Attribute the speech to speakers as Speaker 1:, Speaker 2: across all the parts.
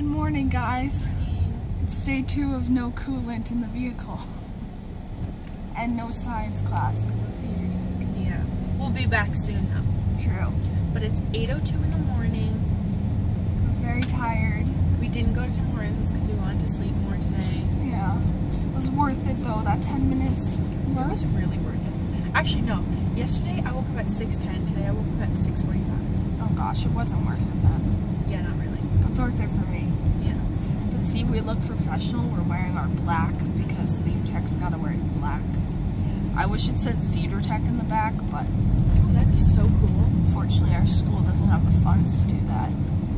Speaker 1: Good morning, guys. It's day two of no coolant in the vehicle. And no science class because of theater tech.
Speaker 2: Yeah. We'll be back soon though.
Speaker 1: True.
Speaker 2: But it's 8.02 in the morning.
Speaker 1: We're very tired.
Speaker 2: We didn't go to Tim Hortons because we wanted to sleep more today.
Speaker 1: Yeah. It was worth it though, that 10 minutes.
Speaker 2: It was really worth it. Actually, no. Yesterday I woke up at 6.10. Today I woke up at 6.45.
Speaker 1: Oh gosh, it wasn't worth it then.
Speaker 2: Yeah, not really.
Speaker 1: It's worth it for me.
Speaker 2: Yeah.
Speaker 1: But see, we look professional. We're wearing our black because theater tech's gotta wear black. I wish it said theater tech in the back, but
Speaker 2: Ooh, that'd be so cool.
Speaker 1: unfortunately our school doesn't have the funds to do that.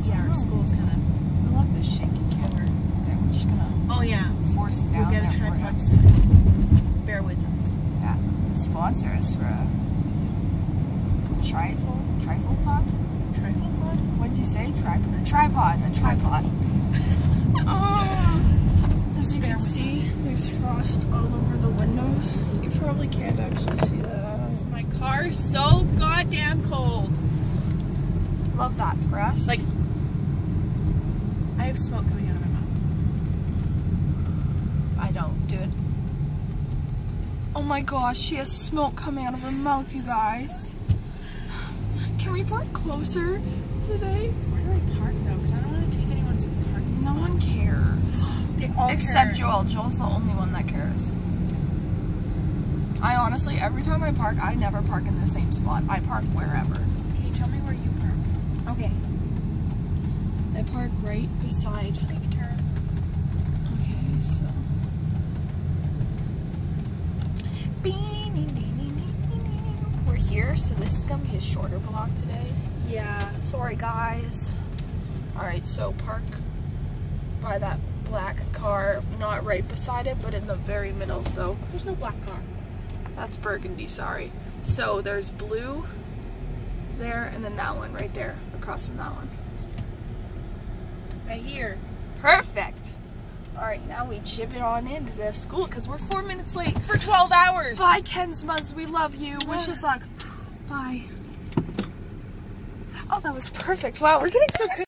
Speaker 2: Yeah, our school's kind of...
Speaker 1: I love this shaky camera. Okay, we're just gonna
Speaker 2: Oh yeah.
Speaker 1: force it down
Speaker 2: We'll get a tripod soon. Bear with us.
Speaker 1: Yeah, sponsor us for a trifle, trifle pod?
Speaker 2: Trifle pod?
Speaker 1: What did you say? Tripod? Tripod, a tripod. oh, as you can see, there's frost all over the windows. You probably can't actually see that. I
Speaker 2: My car is so goddamn cold.
Speaker 1: love that for us.
Speaker 2: Like, I have smoke coming out of my mouth.
Speaker 1: I don't, dude. Oh my gosh, she has smoke coming out of her mouth, you guys. Can we park closer today?
Speaker 2: Where do I park though? Because I don't want to take anyone's parking
Speaker 1: No
Speaker 2: spot.
Speaker 1: one cares.
Speaker 2: They all
Speaker 1: Except
Speaker 2: care.
Speaker 1: Joel. Joel's the only one that cares. I honestly, every time I park, I never park in the same spot. I park wherever.
Speaker 2: Okay, tell me where you park?
Speaker 1: Okay. I park right beside. Here, so this is gonna be a shorter vlog today.
Speaker 2: Yeah.
Speaker 1: Sorry, guys. Alright, so park by that black car, not right beside it, but in the very middle, so
Speaker 2: There's no black car.
Speaker 1: that's burgundy, sorry. So there's blue there, and then that one right there, across from that one.
Speaker 2: Right here.
Speaker 1: Perfect! Alright, now we jib it on into the school, because we're four minutes late.
Speaker 2: For 12 hours.
Speaker 1: Bye, Kensmas, we love you. Wish us luck. Bye. Oh, that was perfect. Wow, we're getting so good.